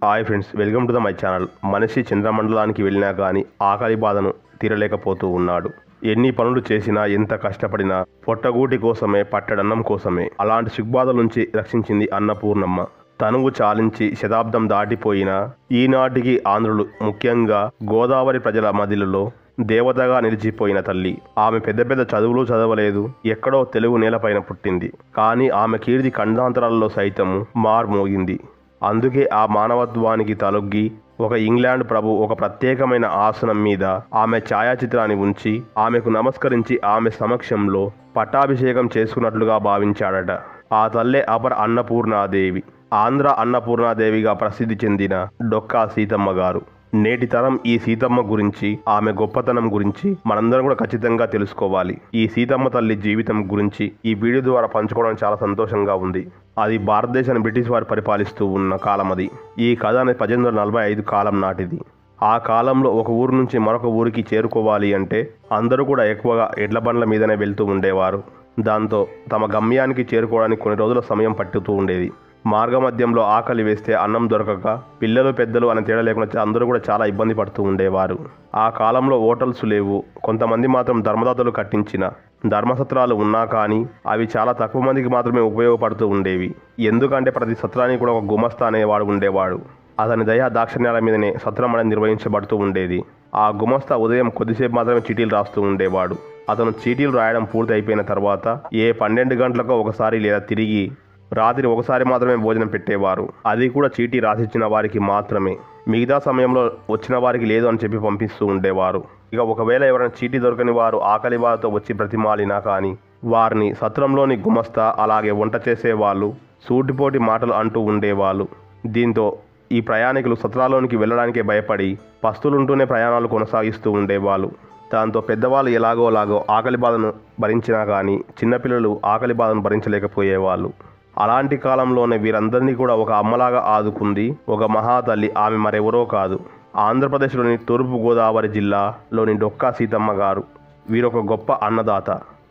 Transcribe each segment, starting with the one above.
Hi friends welcome to the my channel మనిషి చంద్రమండలానికి వెళ్ళినా కానీ ఆకలి బాధను తీరలేకపోతూ ఉన్నాడు. ఎన్ని పనులు చేసినా ఎంత కష్టపడినా పొట్టగూటి కోసమే పట్టడన్నం కోసమే. అలాంటి సిగ్బాధల నుంచి రక్షించింది అన్నపూర్ణమ్మ. తనువు చాలించి శతాబ్దం దాటిపోయినా ఈనాటికి ఆంధ్రులు ముఖ్యంగా గోదావరి ప్రజల మదిలలో దేవతగా నిలిచిపోయిన తల్లి. ఆమె పెద్ద పెద్ద చదువులు చదవలేదు ఎక్కడో తెలుగు నేలపైన పుట్టింది. కానీ ఆమె కీర్తి ఖండాంతరాల్లో సైతం మార్మోగింది. అందుకే ఆ మానవత్వానికి తలొగ్గి ఒక ఇంగ్లాండ్ ప్రభు ఒక ప్రత్యేకమైన ఆసనం మీద ఆమె ఛాయాచిత్రాన్ని ఉంచి ఆమెకు నమస్కరించి ఆమె సమక్షంలో పట్టాభిషేకం చేసుకున్నట్లుగా భావించాడట. ఆ తల్లే అపర అన్నపూర్ణాదేవి. ఆంధ్ర అన్నపూర్ణాదేవిగా ప్రసిద్ధి చెందిన డొక్కా సీతమ్మ గారు. నేటి తరం ఈ సీతమ్మ గురించి ఆమె గొప్పతనం గురించి మనందరం కూడా ఖచ్చితంగా తెలుసుకోవాలి. ఈ సీతమ్మ తల్లి జీవితం గురించి ఈ వీడియో ద్వారా పంచుకోవడం చాలా సంతోషంగా ఉంది. అది భారతదేశాన్ని బ్రిటిష్ వారు పరిపాలిస్తూ ఉన్న కాలం అది. ఈ కథ అనేది పద్దెనిమిది వందల నలభై ఐదు కాలం నాటిది. ఆ కాలంలో ఒక ఊరు నుంచి మరొక ఊరికి చేరుకోవాలి అంటే అందరూ కూడా ఎక్కువగా ఎడ్ల బండ్ల మీదనే వెళ్తూ ఉండేవారు. దాంతో తమ గమ్యానికి చేరుకోవడానికి కొన్ని రోజుల సమయం పట్టుతూ ఉండేది. మార్గమధ్యంలో ఆకలి వేస్తే అన్నం దొరకక పిల్లలు పెద్దలు అనే తేడా లేకుండా అందరూ కూడా చాలా ఇబ్బంది పడుతూ ఉండేవారు. ఆ కాలంలో హోటల్స్ లేవు. కొంతమంది మాత్రం ధర్మదాతలు కట్టించిన ధర్మసత్రాలు ఉన్నా కానీ అవి చాలా తక్కువ మందికి మాత్రమే ఉపయోగపడుతూ ఉండేవి. ఎందుకంటే ప్రతి సత్రానికి కూడా ఒక గుమస్తా అనేవాడు ఉండేవాడు. అతని దయా దాక్షిణ్యాల మీదనే సత్రం అనేది నిర్వహించబడుతూ ఉండేది. ఆ గుమస్తా ఉదయం కొద్దిసేపు మాత్రమే చీటీలు రాస్తూ ఉండేవాడు. అతను చీటీలు రాయడం పూర్తి అయిపోయిన తర్వాత ఏ పన్నెండు గంటలకు ఒకసారి లేదా తిరిగి రాత్రి ఒకసారి మాత్రమే భోజనం పెట్టేవారు. అది కూడా చీటీ రాసిచ్చిన వారికి మాత్రమే. మిగతా సమయంలో వచ్చిన వారికి లేదు అని చెప్పి పంపిస్తూ ఉండేవారు. ఇక ఒకవేళ ఎవరైనా చీటీ దొరకని వారు ఆకలి వారితో వచ్చి బ్రతిమాలినా కానీ వారిని సత్రంలోని గుమస్తా అలాగే వంట చేసేవాళ్ళు సూటిపోటి మాటలు అంటూ ఉండేవాళ్ళు. దీంతో ఈ ప్రయాణికులు సత్రాలోనికి వెళ్ళడానికే భయపడి పస్తులుంటూనే ప్రయాణాలు కొనసాగిస్తూ ఉండేవాళ్ళు. దాంతో పెద్దవాళ్ళు ఎలాగోలాగో ఆకలి బాధను భరించినా కానీ చిన్నపిల్లలు ఆకలి బాధను భరించలేకపోయేవాళ్ళు. అలాంటి కాలంలోనే వీరందరినీ కూడా ఒక అమ్మలాగా ఆదుకుంది ఒక మహాతల్లి. ఆమె మరెవరో కాదు. ఆంధ్రప్రదేశ్లోని తూర్పు గోదావరి జిల్లాలోని డొక్కా సీతమ్మ గారు. వీరొక గొప్ప అన్నదాత.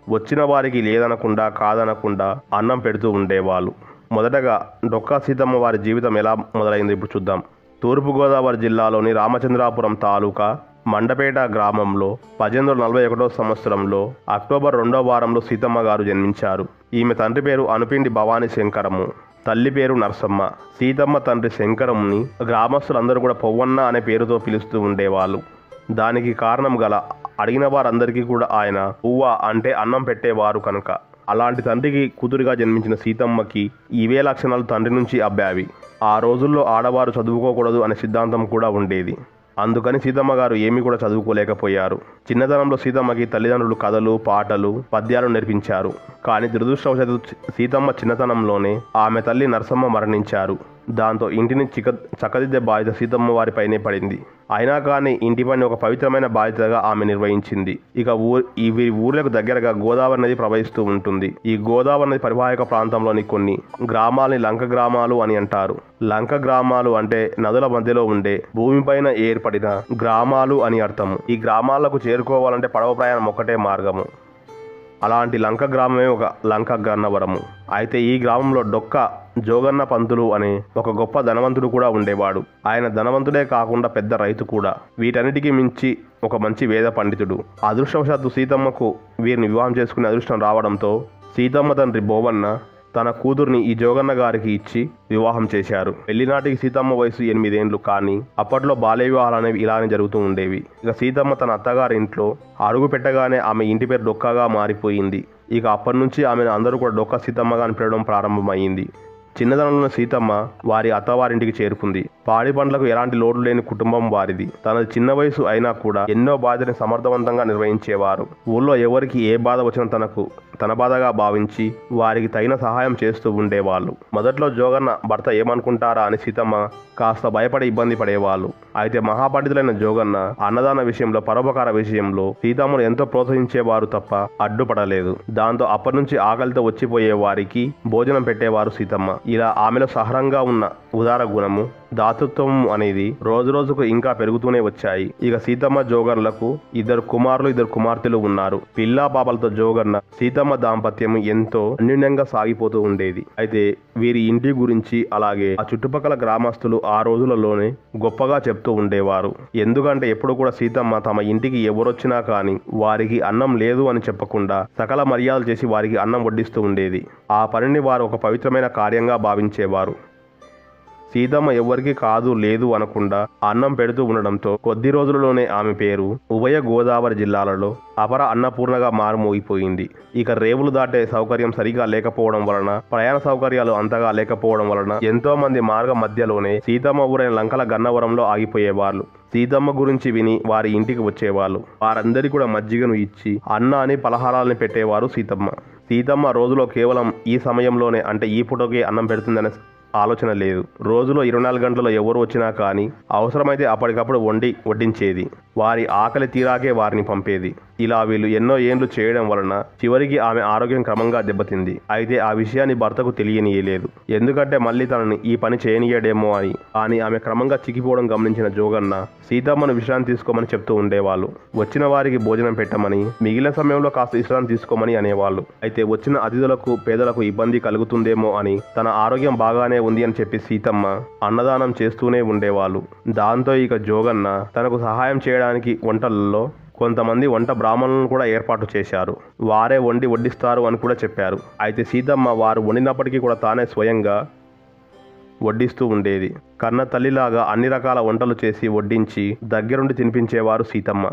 వచ్చిన వారికి లేదనకుండా కాదనకుండా అన్నం పెడుతూ ఉండేవాళ్ళు. మొదటగా డొక్కా సీతమ్మ వారి జీవితం ఎలా మొదలైంది ఇప్పుడు చూద్దాం. తూర్పుగోదావరి జిల్లాలోని రామచంద్రాపురం తాలూకా మండపేట గ్రామంలో పద్దెనిమిది వందల నలభై ఒకటో సంవత్సరంలో అక్టోబర్ రెండో వారంలో సీతమ్మ గారు జన్మించారు. ఈమె తండ్రి పేరు అనుపిండి భవానీ శంకరము. తల్లి పేరు నరసమ్మ. సీతమ్మ తండ్రి శంకరంని గ్రామస్తులందరూ కూడా పొవ్వన్న అనే పేరుతో పిలుస్తూ ఉండేవాళ్ళు. దానికి కారణం గల అడిగిన వారందరికీ కూడా ఆయన పువ్వ అంటే అన్నం పెట్టేవారు కనుక. అలాంటి తండ్రికి కూతురిగా జన్మించిన సీతమ్మకి ఇవే లక్షణాలు తండ్రి నుంచి అబ్బావి. ఆ రోజుల్లో ఆడవారు చదువుకోకూడదు అనే సిద్ధాంతం కూడా ఉండేది. అందుకని సీతమ్మ గారు ఏమీ కూడా చదువుకోలేకపోయారు. చిన్నతనంలో సీతమ్మకి తల్లిదండ్రులు కథలు పాటలు పద్యాలు నేర్పించారు. కానీ దురదృష్టవశాత్తు సీతమ్మ చిన్నతనంలోనే ఆమె తల్లి నరసమ్మ మరణించారు. దాంతో ఇంటిని చిక చక్కదిద్దే బాధ్యత సీతమ్మ వారిపైనే పడింది. అయినా కానీ ఇంటి పని ఒక పవిత్రమైన బాధ్యతగా ఆమె నిర్వహించింది. ఇక ఊ ఇవి వీరి ఊర్లకు దగ్గరగా గోదావరి నది ప్రవహిస్తూ ఉంటుంది. ఈ గోదావరి నది పరివాహక ప్రాంతంలోని కొన్ని గ్రామాలని లంక గ్రామాలు అని అంటారు. లంక గ్రామాలు అంటే నదుల మధ్యలో ఉండే భూమిపైన ఏర్పడిన గ్రామాలు అని అర్థం ఈ గ్రామాలకు చేరుకోవాలంటే పడవ ప్రయాణం ఒకటే మార్గము. అలాంటి లంక గ్రామమే ఒక లంక గన్నవరము. అయితే ఈ గ్రామంలో డొక్క జోగన్న పంతులు అనే ఒక గొప్ప ధనవంతుడు కూడా ఉండేవాడు. ఆయన ధనవంతుడే కాకుండా పెద్ద రైతు కూడా. వీటన్నిటికీ మించి ఒక మంచి వేద పండితుడు. అదృష్టవశాత్తు సీతమ్మకు వీరిని వివాహం చేసుకునే అదృష్టం రావడంతో సీతమ్మ తండ్రి బోవన్న తన కూతుర్ని ఈ జోగన్న గారికి ఇచ్చి వివాహం చేశారు. పెళ్ళినాటికి సీతమ్మ వయసు ఎనిమిదేండ్లు కానీ అప్పట్లో బాల్య వివాహాలు అనేవి ఇలానే జరుగుతూ ఉండేవి. ఇక సీతమ్మ తన అత్తగారి ఇంట్లో అడుగు పెట్టగానే ఆమె ఇంటి పేరు డొక్కగా మారిపోయింది. ఇక అప్పటి నుంచి ఆమెను అందరూ కూడా డొక్క సీతమ్మగా అని పిలవడం ప్రారంభమైంది. చిన్నతనంలో సీతమ్మ వారి అత్తవారింటికి చేరుకుంది. పాడి పండ్లకు ఎలాంటి లోటు లేని కుటుంబం వారిది. తనది చిన్న వయసు అయినా కూడా ఎన్నో బాధని సమర్థవంతంగా నిర్వహించేవారు. ఊళ్ళో ఎవరికి ఏ బాధ వచ్చినా తనకు తన బాధగా భావించి వారికి తగిన సహాయం చేస్తూ ఉండేవాళ్ళు. మొదట్లో జోగన్న భర్త ఏమనుకుంటారా అని సీతమ్మ కాస్త భయపడి ఇబ్బంది పడేవాళ్ళు. అయితే మహాపండితులైన జోగన్న అన్నదాన విషయంలో పరోపకార విషయంలో సీతమ్మను ఎంతో ప్రోత్సహించేవారు తప్ప అడ్డుపడలేదు. దాంతో అప్పటి నుంచి ఆకలితో వచ్చిపోయే వారికి భోజనం పెట్టేవారు సీతమ్మ. ఇలా ఆమెలో సహరంగా ఉన్న ఉదార గుణము దాతృత్వం అనేది రోజు రోజుకు ఇంకా పెరుగుతూనే వచ్చాయి. ఇక సీతమ్మ జోగర్లకు ఇద్దరు కుమారులు ఇద్దరు కుమార్తెలు ఉన్నారు. పిల్లా పాపలతో జోగర్న సీతమ్మ దాంపత్యం ఎంతో అన్యూన్యంగా సాగిపోతూ ఉండేది. అయితే వీరి ఇంటి గురించి అలాగే ఆ చుట్టుపక్కల గ్రామస్తులు ఆ రోజులలోనే గొప్పగా చెప్తూ ఉండేవారు. ఎందుకంటే ఎప్పుడు కూడా సీతమ్మ తమ ఇంటికి ఎవరొచ్చినా కానీ వారికి అన్నం లేదు అని చెప్పకుండా సకల మర్యాదలు చేసి వారికి అన్నం వడ్డిస్తూ ఉండేది. ఆ పనిని వారు ఒక పవిత్రమైన కార్యంగా భావించేవారు. సీతమ్మ ఎవ్వరికి కాదు లేదు అనకుండా అన్నం పెడుతూ ఉండడంతో కొద్ది రోజులలోనే ఆమె పేరు ఉభయ గోదావరి జిల్లాలలో అపర అన్నపూర్ణగా మారుమోగిపోయింది. ఇక రేవులు దాటే సౌకర్యం సరిగా లేకపోవడం వలన ప్రయాణ సౌకర్యాలు అంతగా లేకపోవడం వలన ఎంతో మంది మార్గ మధ్యలోనే సీతమ్మ ఊరైన లంకల గన్నవరంలో ఆగిపోయేవాళ్ళు. సీతమ్మ గురించి విని వారి ఇంటికి వచ్చేవాళ్ళు. వారందరి కూడా మజ్జిగను ఇచ్చి అన్న అని పలహారాలను పెట్టేవారు సీతమ్మ. సీతమ్మ రోజులో కేవలం ఈ సమయంలోనే అంటే ఈ పూటకి అన్నం పెడుతుందనే ఆలోచన లేదు. రోజులో ఇరవై నాలుగు గంటల్లో ఎవరు వచ్చినా కానీ అవసరమైతే అప్పటికప్పుడు వండి వడ్డించేది. వారి ఆకలి తీరాకే వారిని పంపేది. ఇలా వీళ్ళు ఎన్నో ఏండ్లు చేయడం వలన చివరికి ఆమె ఆరోగ్యం క్రమంగా దెబ్బతింది. అయితే ఆ విషయాన్ని భర్తకు తెలియనియలేదు. ఎందుకంటే మళ్ళీ తనని ఈ పని చేయనీయడేమో అని. కానీ ఆమె క్రమంగా చిక్కిపోవడం గమనించిన జోగన్న సీతమ్మను విశ్రాంతి తీసుకోమని చెప్తూ ఉండేవాళ్ళు. వచ్చిన వారికి భోజనం పెట్టమని మిగిలిన సమయంలో కాస్త విశ్రాంతి తీసుకోమని అనేవాళ్ళు. అయితే వచ్చిన అతిథులకు పేదలకు ఇబ్బంది కలుగుతుందేమో అని తన ఆరోగ్యం బాగానే ఉంది అని చెప్పి సీతమ్మ అన్నదానం చేస్తూనే ఉండేవాళ్ళు. దాంతో ఇక జోగన్న తనకు సహాయం చేయడానికి వంటలలో కొంతమంది వంట బ్రాహ్మణులను కూడా ఏర్పాటు చేశారు. వారే వండి వడ్డిస్తారు అని కూడా చెప్పారు. అయితే సీతమ్మ వారు వండినప్పటికీ కూడా తానే స్వయంగా వడ్డిస్తూ ఉండేది. కన్న తల్లిలాగా అన్ని రకాల వంటలు చేసి వడ్డించి దగ్గరుండి తినిపించేవారు సీతమ్మ.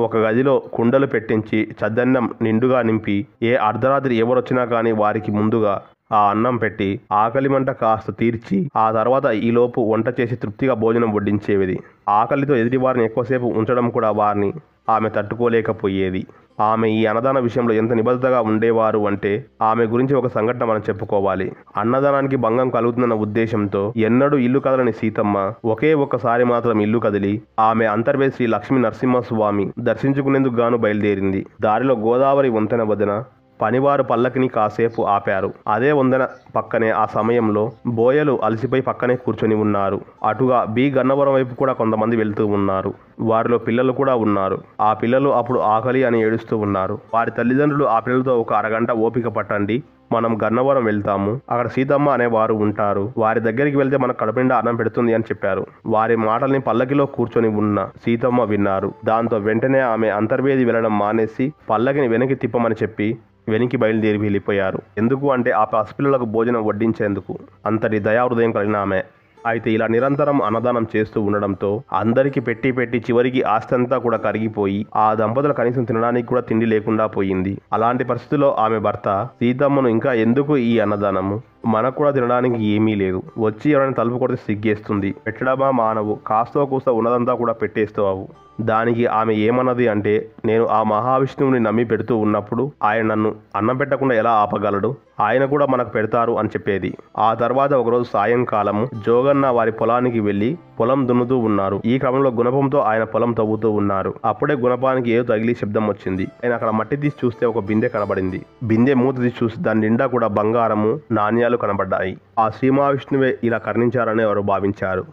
ఒక గదిలో కుండలు పెట్టించి చద్దన్నం నిండుగా నింపి ఏ అర్ధరాత్రి ఎవరొచ్చినా కానీ వారికి ముందుగా ఆ అన్నం పెట్టి ఆకలి మంట కాస్త తీర్చి ఆ తర్వాత ఈలోపు వంట చేసి తృప్తిగా భోజనం వడ్డించేది ఆకలితో ఎదుటి వారిని ఎక్కువసేపు ఉంచడం కూడా వారిని ఆమె తట్టుకోలేకపోయేది. ఆమె ఈ అన్నదాన విషయంలో ఎంత నిబద్ధతగా ఉండేవారు అంటే ఆమె గురించి ఒక సంఘటన మనం చెప్పుకోవాలి. అన్నదానానికి భంగం కలుగుతుందన్న ఉద్దేశంతో ఎన్నడూ ఇల్లు కదలని సీతమ్మ ఒకే ఒక్కసారి మాత్రం ఇల్లు కదిలి ఆమె అంతర్వేది శ్రీ లక్ష్మీ నరసింహస్వామి దర్శించుకునేందుకు గాను బయలుదేరింది. దారిలో గోదావరి వంతెన వదిన పనివారు పల్లకిని కాసేపు ఆపారు. అదే వందన పక్కనే ఆ సమయంలో బోయలు అలసిపోయి పక్కనే కూర్చొని ఉన్నారు. అటుగా బి గన్నవరం వైపు కూడా కొంతమంది వెళ్తూ ఉన్నారు. వారిలో పిల్లలు కూడా ఉన్నారు. ఆ పిల్లలు అప్పుడు ఆకలి అని ఏడుస్తూ ఉన్నారు. వారి తల్లిదండ్రులు ఆ పిల్లలతో ఒక అరగంట ఓపిక పట్టండి. మనం గన్నవరం వెళ్తాము. అక్కడ సీతమ్మ అనే వారు ఉంటారు. వారి దగ్గరికి వెళ్తే మనకు కడుపు నిండా అన్నం పెడుతుంది అని చెప్పారు. వారి మాటల్ని పల్లకిలో కూర్చొని ఉన్న సీతమ్మ విన్నారు. దాంతో వెంటనే ఆమె అంతర్వేది వెళ్ళడం మానేసి పల్లకిని వెనక్కి తిప్పమని చెప్పి వెనక్కి బయలుదేరి వెళ్ళిపోయారు. ఎందుకు అంటే ఆ పసిపిల్లలకు భోజనం వడ్డించేందుకు అంతటి దయాహృదయం కలిగిన ఆమె. అయితే ఇలా నిరంతరం అన్నదానం చేస్తూ ఉండడంతో అందరికీ పెట్టి పెట్టి చివరికి ఆస్తి అంతా కూడా కరిగిపోయి ఆ దంపతులు కనీసం తినడానికి కూడా తిండి లేకుండా పోయింది. అలాంటి పరిస్థితిలో ఆమె భర్త సీతమ్మను ఇంకా ఎందుకు ఈ అన్నదానము? మనకు కూడా తినడానికి ఏమీ లేదు. వచ్చి ఎవరైనా తలుపు కొడితే సిగ్గేస్తుంది. పెట్టడమా మానవు? కాస్తో కూస్తో ఉన్నదంతా కూడా పెట్టేస్తావు. దానికి ఆమె ఏమన్నది అంటే నేను ఆ మహావిష్ణువుని నమ్మి పెడుతూ ఉన్నప్పుడు ఆయన నన్ను అన్నం పెట్టకుండా ఎలా ఆపగలడు? ఆయన కూడా మనకు పెడతారు అని చెప్పేది. ఆ తర్వాత ఒకరోజు సాయంకాలము జోగన్న వారి పొలానికి వెళ్ళి పొలం దున్నుతూ ఉన్నారు. ఈ క్రమంలో గుణపంతో ఆయన పొలం తవ్వుతూ ఉన్నారు. అప్పుడే గుణపానికి ఏదో తగిలి శబ్దం వచ్చింది. ఆయన అక్కడ మట్టి తీసి చూస్తే ఒక బిందె కనబడింది. బిందె మూత తీసి చూసి దాని నిండా కూడా బంగారము నాణ్యాలు కనబడ్డాయి. ఆ శ్రీ మహావిష్ణువే ఇలా కర్ణించారని వారు భావించారు.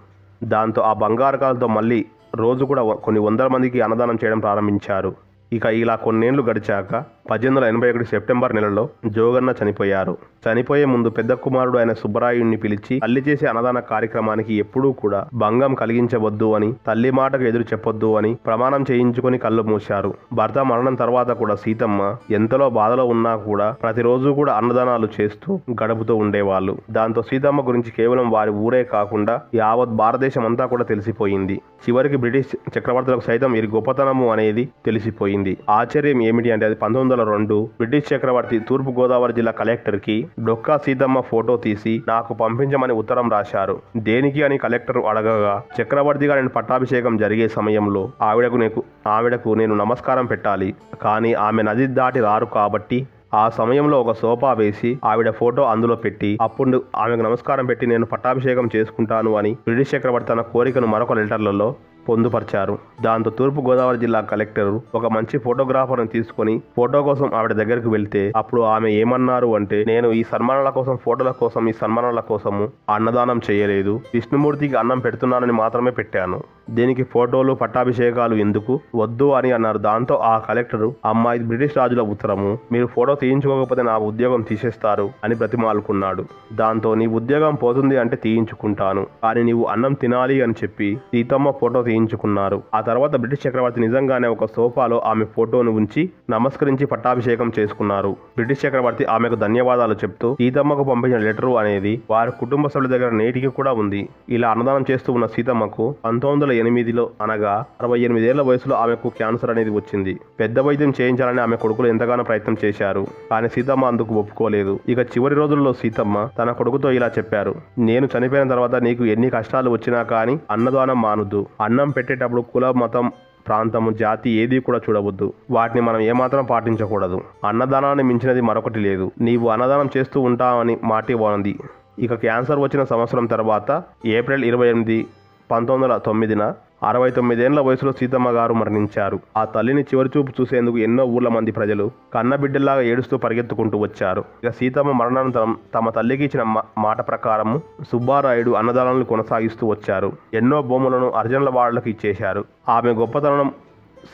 దాంతో ఆ బంగారకాలతో మళ్ళీ రోజు కూడా కొన్ని వందల మందికి అన్నదానం చేయడం ప్రారంభించారు. ఇక ఇలా కొన్నేళ్ళు గడిచాక పద్దెనిమిది వందల ఎనభై ఒకటి సెప్టెంబర్ నెలలో జోగన్న చనిపోయారు. చనిపోయే ముందు పెద్ద కుమారుడు అయిన సుబ్బరాయుడిని పిలిచి తల్లి చేసే అన్నదాన కార్యక్రమానికి ఎప్పుడూ కూడా భంగం కలిగించవద్దు అని తల్లి మాటకు ఎదురు చెప్పొద్దు అని ప్రమాణం చేయించుకొని కళ్ళు మూశారు. భర్త మరణం తర్వాత కూడా సీతమ్మ ఎంతలో బాధలో ఉన్నా కూడా ప్రతిరోజు కూడా అన్నదానాలు చేస్తూ గడుపుతూ ఉండేవాళ్ళు. దాంతో సీతమ్మ గురించి కేవలం వారి ఊరే కాకుండా యావత్ భారతదేశం అంతా కూడా తెలిసిపోయింది. చివరికి బ్రిటిష్ చక్రవర్తులకు సైతం వీరి గొప్పతనము అనేది తెలిసిపోయింది. ఆశ్చర్యం ఏమిటి అంటే అది పంతొమ్మిది వందల రెండు బ్రిటిష్ చక్రవర్తి తూర్పు గోదావరి జిల్లా కలెక్టర్కి డొక్కా సీతమ్మ ఫోటో తీసి నాకు పంపించమని ఉత్తరం రాశారు. దేనికి అని కలెక్టర్ అడగగా చక్రవర్తిగా నేను పట్టాభిషేకం జరిగే సమయంలో ఆవిడకు నీకు ఆవిడకు నేను నమస్కారం పెట్టాలి. కానీ ఆమె నది దాటి రారు కాబట్టి ఆ సమయంలో ఒక సోఫా వేసి ఆవిడ ఫోటో అందులో పెట్టి అప్పుడు ఆమెకు నమస్కారం పెట్టి నేను పట్టాభిషేకం చేసుకుంటాను అని బ్రిటిష్ చక్రవర్తి తన కోరికను మరొక లెటర్లలో పొందుపరిచారు. దాంతో తూర్పు గోదావరి జిల్లా కలెక్టర్ ఒక మంచి ఫోటోగ్రాఫర్ని తీసుకొని ఫోటో కోసం ఆవిడ దగ్గరికి వెళ్తే అప్పుడు ఆమె ఏమన్నారు అంటే నేను ఈ సన్మానాల కోసం ఫోటోల కోసం ఈ సన్మానాల కోసము అన్నదానం చేయలేదు. విష్ణుమూర్తికి అన్నం పెడుతున్నానని మాత్రమే పెట్టాను. దీనికి ఫోటోలు పట్టాభిషేకాలు ఎందుకు? వద్దు అని అన్నారు. దాంతో ఆ కలెక్టర్ అమ్మాయి బ్రిటిష్ రాజుల ఉత్తరము మీరు ఫోటో తీయించుకోకపోతే నా ఉద్యోగం తీసేస్తారు అని బ్రతిమాలుకున్నాడు దాంతో నీ ఉద్యోగం పోతుంది అంటే తీయించుకుంటాను కానీ నీవు అన్నం తినాలి అని చెప్పి సీతమ్మ ఫోటో తీయించుకున్నారు. ఆ తర్వాత బ్రిటిష్ చక్రవర్తి నిజంగానే ఒక సోఫాలో ఆమె ఫోటోను ఉంచి నమస్కరించి పట్టాభిషేకం చేసుకున్నారు. బ్రిటిష్ చక్రవర్తి ఆమెకు ధన్యవాదాలు చెప్తూ సీతమ్మకు పంపించిన లెటరు అనేది వారి కుటుంబ సభ్యుల దగ్గర నేటికి కూడా ఉంది. ఇలా అన్నదానం చేస్తూ ఉన్న సీతమ్మకు పంతొమ్మిది వందల ఎనిమిదిలో అనగా అరవై ఎనిమిదేళ్ళ వయసులో ఆమెకు క్యాన్సర్ అనేది వచ్చింది. పెద్ద వైద్యం చేయించాలని ఆమె కొడుకులు ఎంతగానో ప్రయత్నం చేశారు. కానీ సీతమ్మ అందుకు ఒప్పుకోలేదు. ఇక చివరి రోజుల్లో సీతమ్మ తన కొడుకుతో ఇలా చెప్పారు. నేను చనిపోయిన తర్వాత నీకు ఎన్ని కష్టాలు వచ్చినా కానీ అన్నదానం మానుద్దు. అన్నం పెట్టేటప్పుడు కుల మతం ప్రాంతము జాతి ఏది కూడా చూడవద్దు. వాటిని మనం ఏమాత్రం పాటించకూడదు. అన్నదానాన్ని మించినది మరొకటి లేదు. నీవు అన్నదానం చేస్తూ ఉంటావని మాటి బాగుంది ఇక క్యాన్సర్ వచ్చిన సంవత్సరం తర్వాత ఏప్రిల్ ఇరవై ఎనిమిది పంతొమ్మిది వందల తొమ్మిదిన అరవై తొమ్మిదేళ్ళ వయసులో సీతమ్మ గారు మరణించారు. ఆ తల్లిని చివరిచూపు చూసేందుకు ఎన్నో ఊర్ల మంది ప్రజలు కన్నబిడ్డలాగా ఏడుస్తూ పరిగెత్తుకుంటూ వచ్చారు. ఇక సీతమ్మ మరణానంతరం తమ తల్లికి ఇచ్చిన మా- మాట ప్రకారం సుబ్బారాయుడు అన్నదానాలను కొనసాగిస్తూ వచ్చారు. ఎన్నో భూములను అర్జనుల వాళ్ళకు ఇచ్చేశారు. ఆమె గొప్పతనం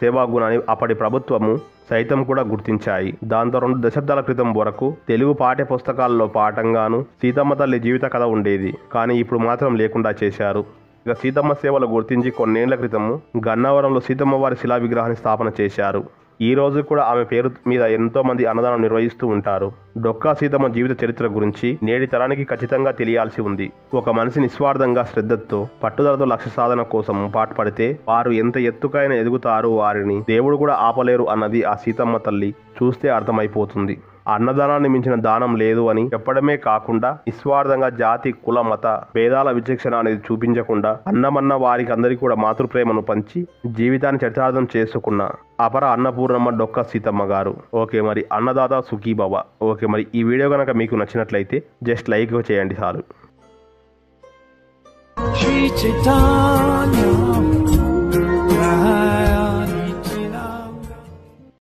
సేవా గుణాన్ని అప్పటి ప్రభుత్వము సైతం కూడా గుర్తించాయి. దాంతో రెండు దశాబ్దాల క్రితం వరకు తెలుగు పాఠ్య పుస్తకాల్లో పాఠంగాను సీతమ్మ తల్లి జీవిత కథ ఉండేది. కానీ ఇప్పుడు మాత్రం లేకుండా చేశారు. ఇక సీతమ్మ సేవలు గుర్తించి కొన్నేళ్ళ క్రితము గన్నవరంలో సీతమ్మ వారి శిలా విగ్రహాన్ని స్థాపన చేశారు. ఈ రోజు కూడా ఆమె పేరు మీద ఎంతో మంది అన్నదానం నిర్వహిస్తూ ఉంటారు. డొక్కా సీతమ్మ జీవిత చరిత్ర గురించి నేటి తరానికి ఖచ్చితంగా తెలియాల్సి ఉంది. ఒక మనిషి నిస్వార్థంగా శ్రద్ధతో పట్టుదలతో లక్ష్య సాధన కోసం పాటుపడితే వారు ఎంత ఎత్తుకైనా ఎదుగుతారో వారిని దేవుడు కూడా ఆపలేరు అన్నది ఆ సీతమ్మ తల్లి చూస్తే అర్థమైపోతుంది. అన్నదానాన్ని మించిన దానం లేదు అని చెప్పడమే కాకుండా నిస్వార్థంగా జాతి కుల మత భేదాల విచక్షణ అనేది చూపించకుండా అన్నమన్న వారికి అందరికీ కూడా మాతృప్రేమను పంచి జీవితాన్ని చరితార్థం చేసుకున్న అపర అన్నపూర్ణమ్మ డొక్క సీతమ్మ గారు. ఓకే మరి అన్నదాత సుఖీబాబా ఓకే మరి ఈ వీడియో కనుక మీకు నచ్చినట్లయితే జస్ట్ లైక్ చేయండి చాలు